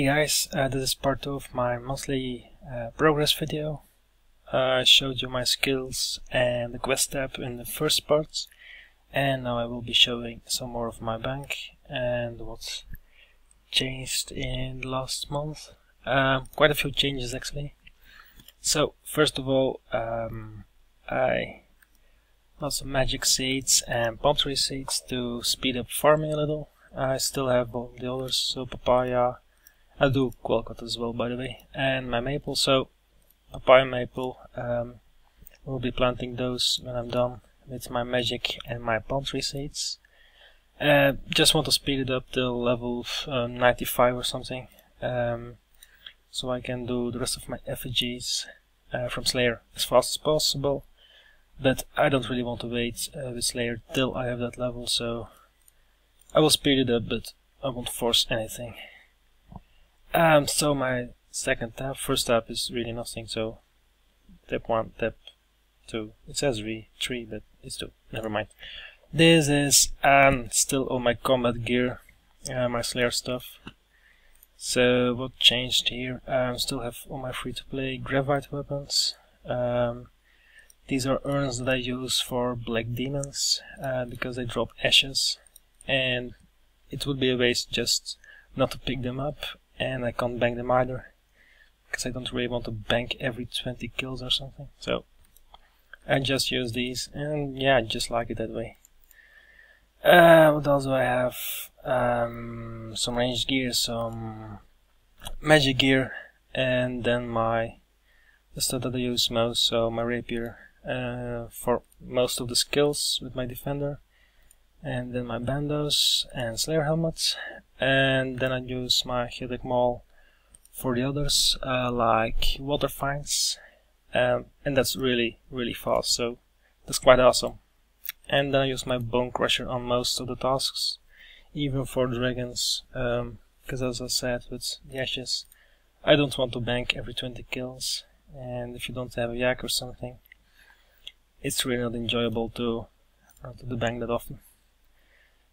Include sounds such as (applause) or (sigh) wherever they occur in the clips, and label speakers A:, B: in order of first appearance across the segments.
A: Hey guys, uh, this is part 2 of my monthly uh, progress video. I showed you my skills and the quest tab in the first part and now I will be showing some more of my bank and what's changed in the last month. Um, quite a few changes actually. So first of all um, I got some magic seeds and palm tree seeds to speed up farming a little. I still have all the others, so papaya, I do calquat as well, by the way, and my maple. So, papaya maple, um, we'll be planting those when I'm done with my magic and my palm tree seeds. Uh, just want to speed it up till level uh, 95 or something, um, so I can do the rest of my effigies uh, from Slayer as fast as possible. But I don't really want to wait uh, with Slayer till I have that level, so I will speed it up, but I won't force anything. Um, so my second tab, first tab is really nothing, so tab 1, tab 2, it says re 3, but it's 2, never mind. This is um, still all my combat gear, uh, my Slayer stuff. So what changed here? I um, still have all my free-to-play gravite weapons. Um, these are urns that I use for black demons, uh, because they drop ashes, and it would be a waste just not to pick them up and I can't bank them either because I don't really want to bank every 20 kills or something. So I just use these and yeah I just like it that way. Uh, what else do I have? Um, some ranged gear some magic gear and then my the stuff that I use most so my rapier uh, for most of the skills with my defender and then my bandos and slayer helmets and then I use my Headache for the others uh, like water fiends um, and that's really really fast so that's quite awesome. And then I use my Bone Crusher on most of the tasks even for dragons because um, as I said with the ashes I don't want to bank every 20 kills and if you don't have a yak or something it's really not enjoyable to, uh, to bank that often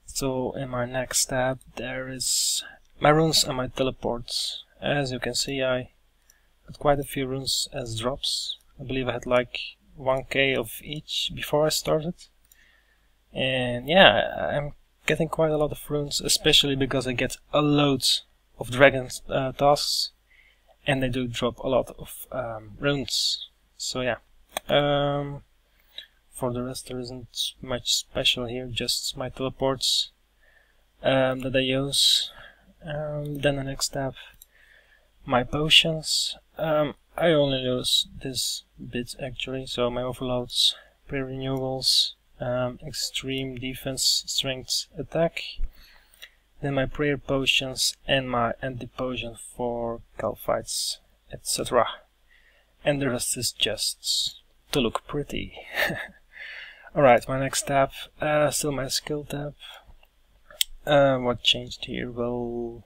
A: so in my next tab there is my runes and my teleports. As you can see I had quite a few runes as drops. I believe I had like 1k of each before I started. And yeah, I'm getting quite a lot of runes, especially because I get a load of dragon uh, tasks and they do drop a lot of um, runes. So yeah. Um, for the rest there isn't much special here, just my teleports um, that I use. Um, then the next step, my potions. Um, I only use this bit actually, so my overloads, pre-renewals, um, extreme defense, strength, attack. Then my prayer potions and my anti-potion for cal fights, etc. And the rest is just to look pretty. (laughs) Alright, my next tab, uh, still my skill tab. Uh, what changed here? Well,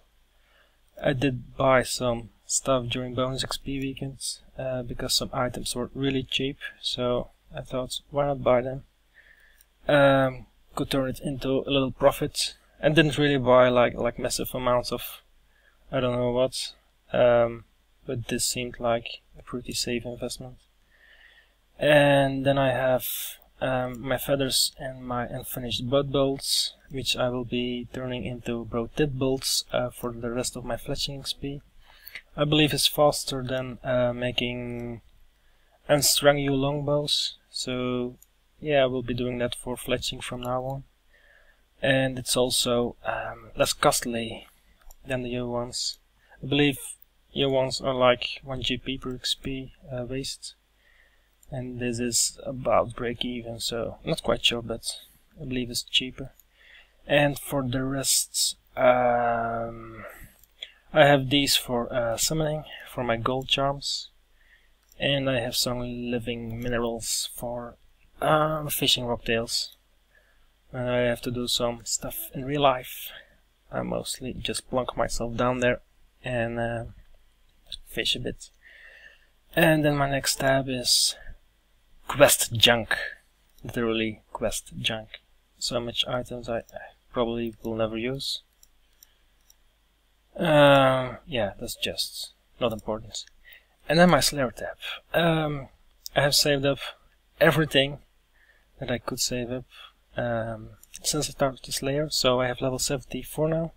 A: I did buy some stuff during bonus XP weekends uh, because some items were really cheap, so I thought, why not buy them? Um, could turn it into a little profit, and didn't really buy like like massive amounts of I don't know what, um, but this seemed like a pretty safe investment. And then I have um, my feathers and my unfinished butt bolts, which I will be turning into broad tip bolts uh, for the rest of my fletching XP. I believe it's faster than uh, making unstrung yew longbows, so yeah, I will be doing that for fletching from now on. And it's also um, less costly than the year ones. I believe year ones are like 1 GP per XP uh, waste and this is about break even so not quite sure but I believe it's cheaper. And for the rest um, I have these for uh, summoning for my gold charms. And I have some living minerals for uh, fishing rocktails. When I have to do some stuff in real life. I mostly just plunk myself down there and uh, fish a bit. And then my next tab is quest junk. Literally quest junk. So much items I probably will never use. Uh, yeah, that's just not important. And then my Slayer tab. Um, I have saved up everything that I could save up um, since I started this layer. So I have level 74 now.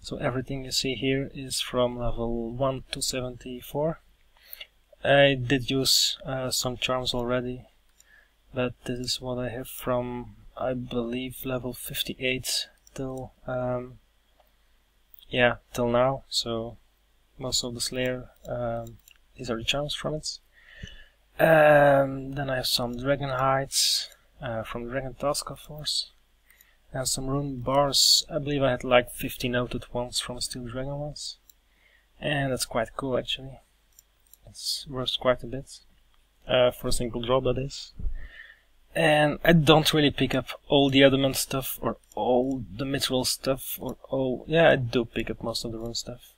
A: So everything you see here is from level 1 to 74. I did use uh, some charms already, but this is what I have from, I believe, level 58 till, um, yeah, till now. So most of the Slayer, um, these are the charms from it. Um, then I have some dragon hides uh, from Dragon Task Force. And some rune bars. I believe I had like 50 noted ones from Steel Dragon ones. And that's quite cool actually. It's worth quite a bit. Uh, for a single drop that is. And I don't really pick up all the adamant stuff or all the mithril stuff or all... Yeah, I do pick up most of the rune stuff.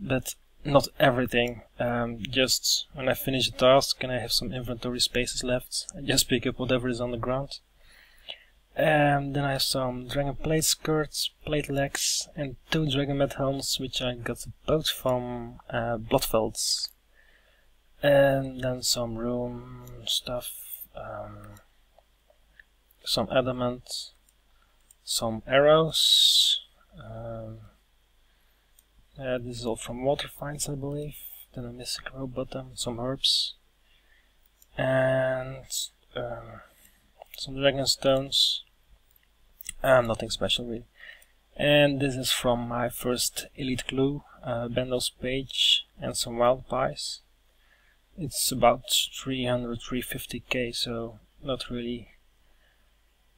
A: But not everything. Um, just when I finish a task and I have some inventory spaces left, I just pick up whatever is on the ground. And then I have some dragon plate skirts, plate legs, and two dragon med helms, which I got both from uh, Bloodvelds. And then some room stuff, um, some adamant, some arrows, um, uh, this is all from water fiends, I believe. Then a mystic rope bottom, some herbs, and um, some dragon stones. Um, nothing special really. And this is from my first elite clue, uh, page, and some wild pies. It's about 300 350k, so not really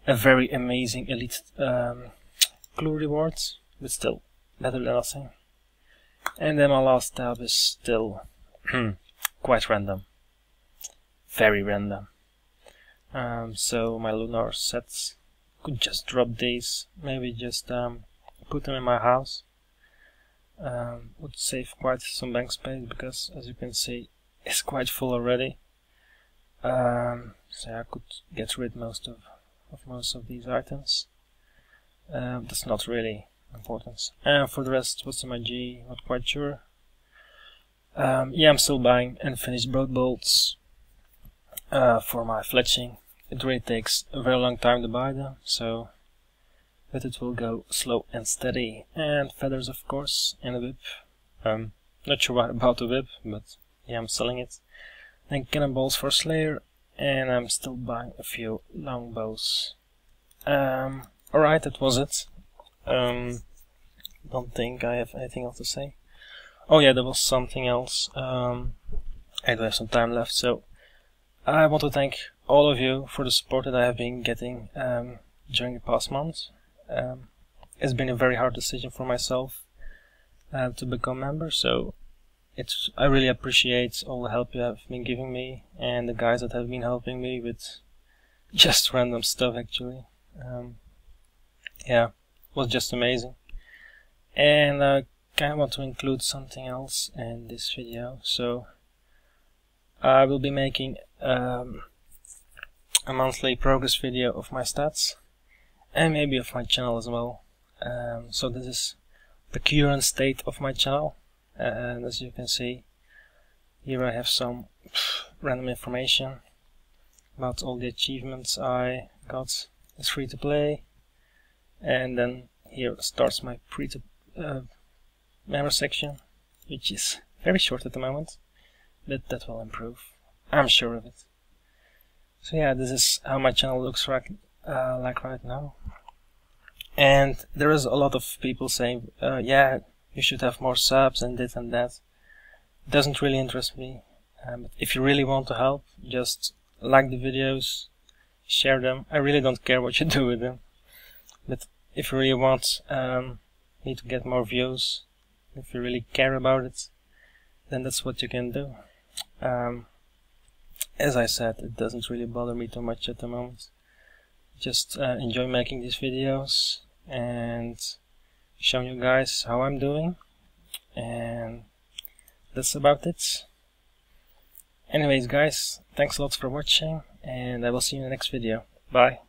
A: a very amazing elite um, clue rewards, but still better than nothing. And then my last tab is still quite random. Very random. Um, so my lunar sets could just drop these, maybe just um, put them in my house. Um, would save quite some bank space because as you can see it's quite full already. Um, so I could get rid most of, of most of these items. Um, that's not really important. And for the rest, what's in my G? Not quite sure. Um, yeah, I'm still buying unfinished broad bolts uh, for my fletching. It really takes a very long time to buy them, so but it will go slow and steady. And feathers, of course, and a whip. Um, not sure about the whip, but yeah, I'm selling it. Then cannonballs for Slayer, and I'm still buying a few longbows. Um, alright, that was it. Um, don't think I have anything else to say. Oh yeah, there was something else. Um, I do have some time left, so I want to thank all of you for the support that I have been getting um, during the past months. Um, it's been a very hard decision for myself uh, to become a member, so it's I really appreciate all the help you have been giving me and the guys that have been helping me with just (laughs) random stuff actually. Um, yeah was just amazing. And I kind of want to include something else in this video. So I will be making um, a monthly progress video of my stats and maybe of my channel as well. Um, so this is the current state of my channel and as you can see here I have some random information about all the achievements I got. It's free to play. And then here starts my pre uh, memory section which is very short at the moment but that will improve I'm sure of it. So yeah this is how my channel looks right, uh, like right now. And there is a lot of people saying uh, yeah you should have more subs and this and that it doesn't really interest me um, but if you really want to help just like the videos share them I really don't care what you do with them but if you really want um, me to get more views, if you really care about it, then that's what you can do. Um, as I said, it doesn't really bother me too much at the moment. Just uh, enjoy making these videos and showing you guys how I'm doing. And that's about it. Anyways guys, thanks a lot for watching and I will see you in the next video. Bye.